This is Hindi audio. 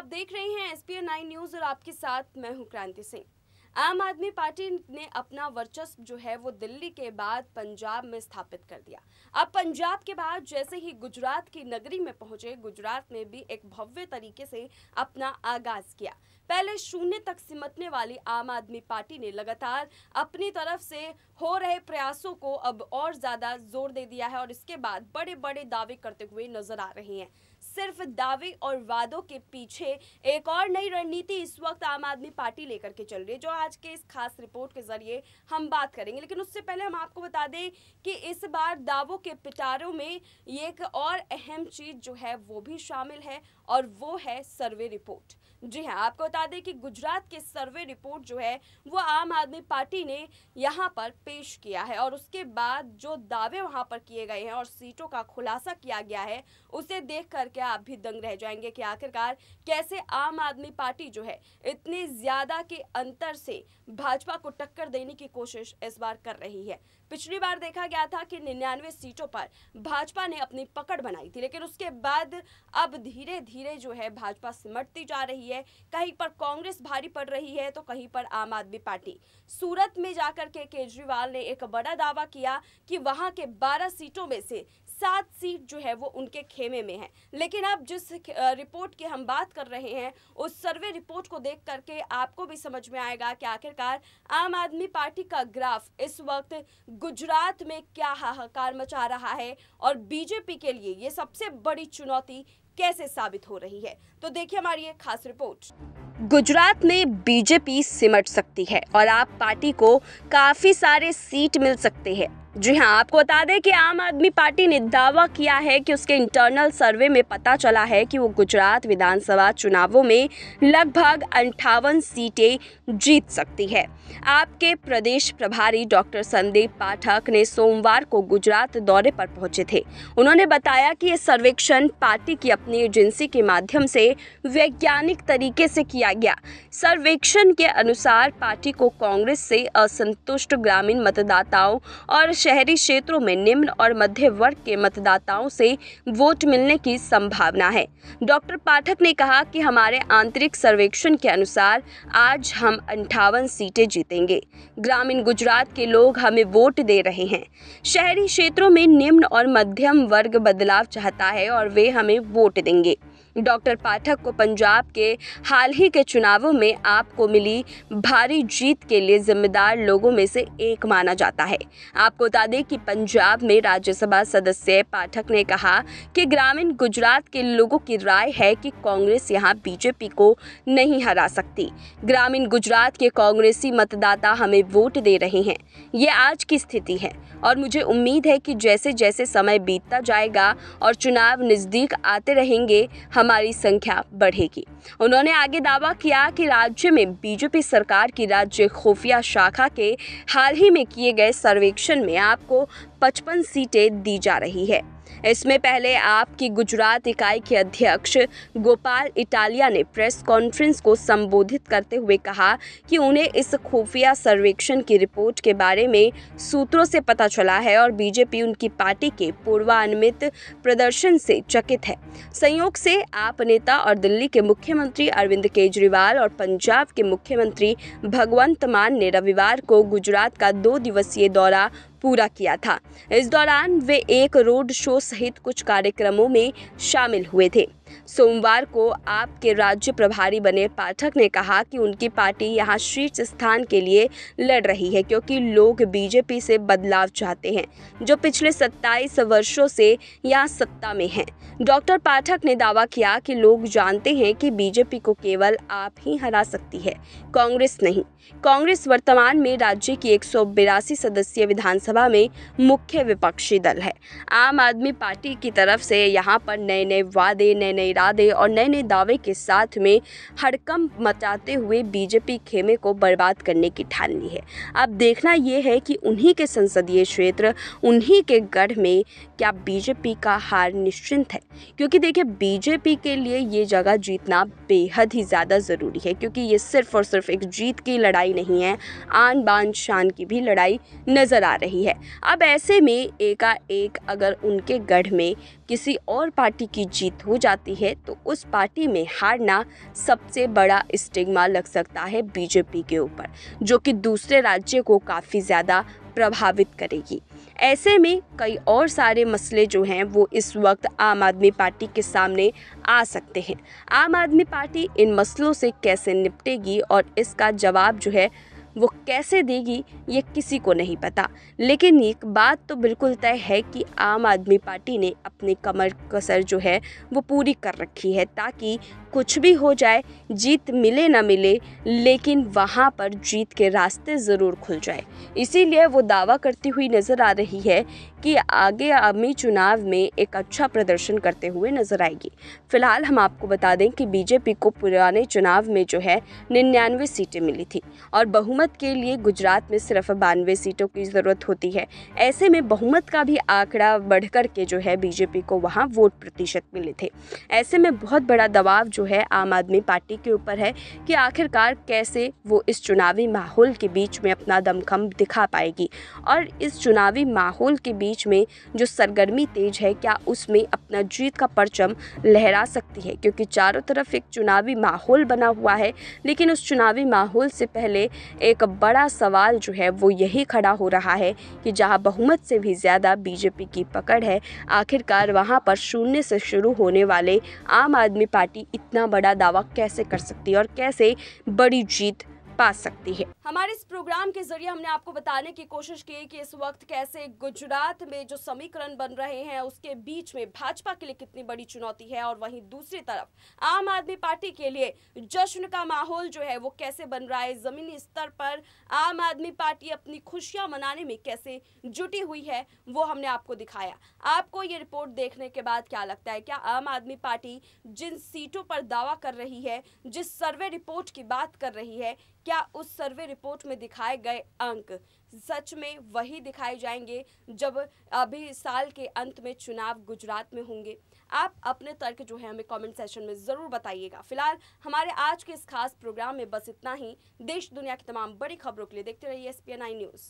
रहे हैं एसपीएन नाइन न्यूज़ और आपके साथ मैं हूँ क्रांति सिंह। आम आदमी पार्टी ने अपना वर्चस्व जो है वो दिल्ली के बाद पंजाब में स्थापित कर दिया। अब पंजाब के बाद जैसे ही गुजरात की नगरी में पहुँचे, गुजरात में भी एक भव्य तरीके से अपना आगाज़ किया। पहले शून्य तक सिमटने वाली आम आदमी पार्टी ने लगातार अपनी तरफ़ से हो रहे प्रयासों को अब और ज़्यादा ज़ोर दे दिया है और इसके बाद बड़े बड़े दावे करते हुए नज़र आ रहे हैं। सिर्फ़ दावे और वादों के पीछे एक और नई रणनीति इस वक्त आम आदमी पार्टी लेकर के चल रही है, जो आज के इस खास रिपोर्ट के ज़रिए हम बात करेंगे। लेकिन उससे पहले हम आपको बता दें कि इस बार दावों के पिटारों में एक और अहम चीज़ जो है, वो भी शामिल है। और वो है सर्वे रिपोर्ट। जी हाँ आपको बता दें कि गुजरात के सर्वे रिपोर्ट जो है, वो आम आदमी पार्टी ने यहाँ पर पेश किया है और उसके बाद जो दावे वहाँ पर किए गए हैं और सीटों का खुलासा किया गया है, उसे देख करके आप भी दंग रह जाएँगे कि आखिरकार कैसे आम आदमी पार्टी जो है, इतने ज़्यादा के अंतर से भाजपा को टक्कर देने की कोशिश इस बार कर रही है। पिछली बार देखा गया था कि निन्यानवे सीटों पर भाजपा ने अपनी पकड़ बनाई थी, लेकिन उसके बाद अब धीरे धीरे जो है भाजपा सिमटती जा रही है। कहीं पर कांग्रेस भारी पड़ रही है तो कहीं पर आम आदमी पार्टी। सूरत में जाकर के केजरीवाल ने एक बड़ा दावा किया कि वहाँ के 12 सीटों में से सात सीट जो है वो उनके खेमे में है। लेकिन अब जिस रिपोर्ट की हम बात कर रहे हैं, उस सर्वे रिपोर्ट को देख करके आपको भी समझ में आएगा कि आखिरकार आम आदमी पार्टी का ग्राफ इस वक्त गुजरात में क्या हाहाकार मचा रहा है और बीजेपी के लिए ये सबसे बड़ी चुनौती कैसे साबित हो रही है। तो देखिए हमारी एक खास रिपोर्ट। गुजरात में बीजेपी सिमट सकती है और आप पार्टी को काफ़ी सारे सीट मिल सकते हैं। जी हाँ आपको बता दें कि आम आदमी पार्टी ने दावा किया है कि उसके इंटरनल सर्वे में पता चला है कि वो गुजरात विधानसभा चुनावों में लगभग अंठावन सीटें जीत सकती है। आपके प्रदेश प्रभारी डॉक्टर संदीप पाठक ने सोमवार को गुजरात दौरे पर पहुँचे थे। उन्होंने बताया कि ये सर्वेक्षण पार्टी की अपनी एजेंसी के माध्यम से वैज्ञानिक तरीके से किया गया। सर्वेक्षण के अनुसार पार्टी को कांग्रेस से असंतुष्ट ग्रामीण मतदाताओं और शहरी क्षेत्रों में निम्न और मध्य वर्ग के मतदाताओं से वोट मिलने की संभावना है। डॉक्टर पाठक ने कहा कि हमारे आंतरिक सर्वेक्षण के अनुसार आज हम अंठावन सीटें जीतेंगे। ग्रामीण गुजरात के लोग हमें वोट दे रहे हैं। शहरी क्षेत्रों में निम्न और मध्यम वर्ग बदलाव चाहता है और वे हमें वोट देंगे। डॉक्टर पाठक को पंजाब के हाल ही के चुनावों में आपको मिली भारी जीत के लिए जिम्मेदार लोगों में से एक माना जाता है। आपको बता दें कि पंजाब में राज्यसभा सदस्य पाठक ने कहा कि ग्रामीण गुजरात के लोगों की राय है कि कांग्रेस यहाँ बीजेपी को नहीं हरा सकती। ग्रामीण गुजरात के कांग्रेसी मतदाता हमें वोट दे रहे हैं। ये आज की स्थिति है और मुझे उम्मीद है कि जैसे जैसे समय बीतता जाएगा और चुनाव नज़दीक आते रहेंगे हमारी संख्या बढ़ेगी। उन्होंने आगे दावा किया कि राज्य में बीजेपी सरकार की राज्य खुफिया शाखा के हाल ही में किए गए सर्वेक्षण में आपको 55 सीटें दी जा रही है। इसमें पहले आपकी गुजरात इकाई के अध्यक्ष गोपाल इटालिया ने प्रेस कॉन्फ्रेंस को संबोधित करते हुए कहा कि उन्हें इस खुफिया सर्वेक्षण की रिपोर्ट के बारे में सूत्रों से पता चला है और बीजेपी उनकी पार्टी के पूर्वानुमित प्रदर्शन से चकित है। संयोग से आप नेता और दिल्ली के मुख्यमंत्री अरविंद केजरीवाल और पंजाब के मुख्यमंत्री भगवंत मान ने रविवार को गुजरात का दो दिवसीय दौरा पूरा किया था। इस दौरान वे एक रोड शो सहित कुछ कार्यक्रमों में शामिल हुए थे। सोमवार को आपके राज्य प्रभारी बने पाठक ने कहा कि उनकी पार्टी यहाँ शीर्ष स्थान के लिए लड़ रही है, क्योंकि लोग बीजेपी से बदलाव चाहते हैं, जो पिछले 27 वर्षों से यहाँ सत्ता में हैं। डॉक्टर पाठक ने दावा किया कि लोग जानते हैं कि बीजेपी को केवल आप ही हरा सकती है, कांग्रेस नहीं। कांग्रेस वर्तमान में राज्य की एक सदस्यीय विधानसभा में मुख्य विपक्षी दल है। आम आदमी पार्टी की तरफ़ से यहाँ पर नए नए वादे नए नए इरादे और नए नए दावे के साथ में हड़कम मचाते हुए बीजेपी खेमे को बर्बाद करने की ठान ली है। अब देखना यह है कि उन्हीं के संसदीय क्षेत्र, उन्हीं के गढ़ में क्या बीजेपी का हार निश्चिंत है? क्योंकि देखिए, बीजेपी के लिए ये जगह जीतना बेहद ही ज़्यादा ज़रूरी है, क्योंकि ये सिर्फ़ और सिर्फ़ एक जीत की लड़ाई नहीं है आन बान शान की भी लड़ाई नज़र आ रही है। अब ऐसे में एकाएक अगर उनके गढ़ में किसी और पार्टी की जीत हो जाती है तो उस पार्टी में हारना सबसे बड़ा स्टिग्मा लग सकता है बीजेपी के ऊपर, जो कि दूसरे राज्य को काफ़ी ज़्यादा प्रभावित करेगी। ऐसे में कई और सारे मसले जो हैं, वो इस वक्त आम आदमी पार्टी के सामने आ सकते हैं। आम आदमी पार्टी इन मसलों से कैसे निपटेगी और इसका जवाब जो है वो कैसे देगी, ये किसी को नहीं पता। लेकिन एक बात तो बिल्कुल तय है कि आम आदमी पार्टी ने अपनी कमर कसर जो है, वो पूरी कर रखी है, ताकि कुछ भी हो जाए, जीत मिले ना मिले, लेकिन वहाँ पर जीत के रास्ते ज़रूर खुल जाए। इसीलिए वो दावा करती हुई नज़र आ रही है कि आगे आगामी चुनाव में एक अच्छा प्रदर्शन करते हुए नज़र आएगी। फ़िलहाल हम आपको बता दें कि बीजेपी को पुराने चुनाव में जो है निन्यानवे सीटें मिली थी और बहुमत के लिए गुजरात में सिर्फ़ बानवे सीटों की ज़रूरत होती है। ऐसे में बहुमत का भी आंकड़ा बढ़कर के जो है बीजेपी को वहाँ वोट प्रतिशत मिले थे। ऐसे में बहुत बड़ा दबाव जो है आम आदमी पार्टी के ऊपर है कि आखिरकार कैसे वो इस चुनावी माहौल के बीच में अपना दमखम दिखा पाएगी। और इस चुनावी माहौल के बीच में जो सरगर्मी तेज है, क्या उसमें अपना जीत का परचम लहरा सकती है? क्योंकि चारों तरफ़ एक चुनावी माहौल बना हुआ है, लेकिन उस चुनावी माहौल से पहले एक बड़ा सवाल जो है, वो यही खड़ा हो रहा है कि जहाँ बहुमत से भी ज़्यादा बीजेपी की पकड़ है, आखिरकार वहाँ पर शून्य से शुरू होने वाले आम आदमी पार्टी इतना बड़ा दावा कैसे कर सकती है और कैसे बड़ी जीत पा सकती है। हमारे इस प्रोग्राम के ज़रिए हमने आपको बताने की कोशिश की कि इस वक्त कैसे गुजरात में जो समीकरण बन रहे हैं, उसके बीच में भाजपा के लिए कितनी बड़ी चुनौती है और वहीं दूसरी तरफ़ आम आदमी पार्टी के लिए जश्न का माहौल जो है, वो कैसे बन रहा है? जमीनी स्तर पर आम आदमी पार्टी अपनी खुशियाँ मनाने में कैसे जुटी हुई है, वो हमने आपको दिखाया। आपको ये रिपोर्ट देखने के बाद क्या लगता है, क्या आम आदमी पार्टी जिन सीटों पर दावा कर रही है, जिस सर्वे रिपोर्ट की बात कर रही है क्या उस सर्वे रिपोर्ट में दिखाए गए अंक सच में वही दिखाए जाएँगे जब अभी साल के अंत में चुनाव गुजरात में होंगे? आप अपने तर्क जो है हमें कमेंट सेशन में ज़रूर बताइएगा। फ़िलहाल, हमारे आज के इस खास प्रोग्राम में बस इतना ही। देश, दुनिया की तमाम बड़ी खबरों के लिए देखते रहिए एस न्यूज़